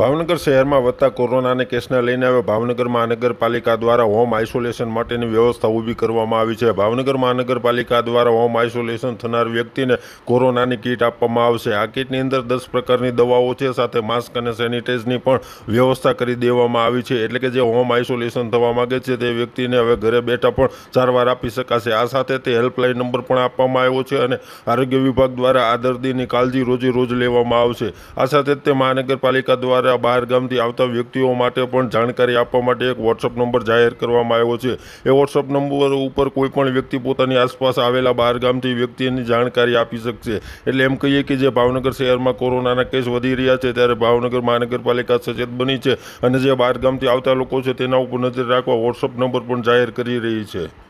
ભાવનગર શહેરમાં વધતા કોરોનાને કેસને લઈને હવે ભાવનગર મહાનગરપાલિકા દ્વારા હોમ આઇસોલેશન માટેની વ્યવસ્થા ઊભી કરવામાં આવી છે. ભાવનગર મહાનગરપાલિકા દ્વારા હોમ આઇસોલેશન થનાર વ્યક્તિને કોરોનાની કીટ આપવામાં આવશે. આ કીટની અંદર દસ પ્રકારની દવાઓ છે, સાથે માસ્ક અને સેનિટાઈઝની પણ વ્યવસ્થા કરી દેવામાં આવી છે. એટલે કે જે હોમ આઇસોલેશન થવા માગે છે તે વ્યક્તિને હવે ઘરે બેઠા પણ સારવાર આપી શકાશે. આ સાથે તે હેલ્પલાઇન નંબર પણ આપવામાં આવ્યો છે અને આરોગ્ય વિભાગ દ્વારા આ દર્દીની કાળજી રોજે રોજ લેવામાં આવશે. આ સાથે તે મહાનગરપાલિકા દ્વારા બહાર ગામથી આવતા વ્યક્તિઓ માટે પણ જાણકારી આપવા માટે એક વોટ્સઅપ નંબર જાહેર કરવામાં આવ્યો છે. એ વોટ્સઅપ નંબર ઉપર કોઈપણ વ્યક્તિ પોતાની આસપાસ આવેલા બહાર ગામથી વ્યક્તિની જાણકારી આપી શકશે. એટલે એમ કહીએ કે જે ભાવનગર શહેરમાં કોરોનાના કેસ વધી રહ્યા છે, ત્યારે ભાવનગર મહાનગરપાલિકા સચેત બની છે અને જે બહાર ગામથી આવતા લોકો છે, તેના ઉપર નજર રાખવા વોટ્સઅપ નંબર પણ જાહેર કરી રહી છે.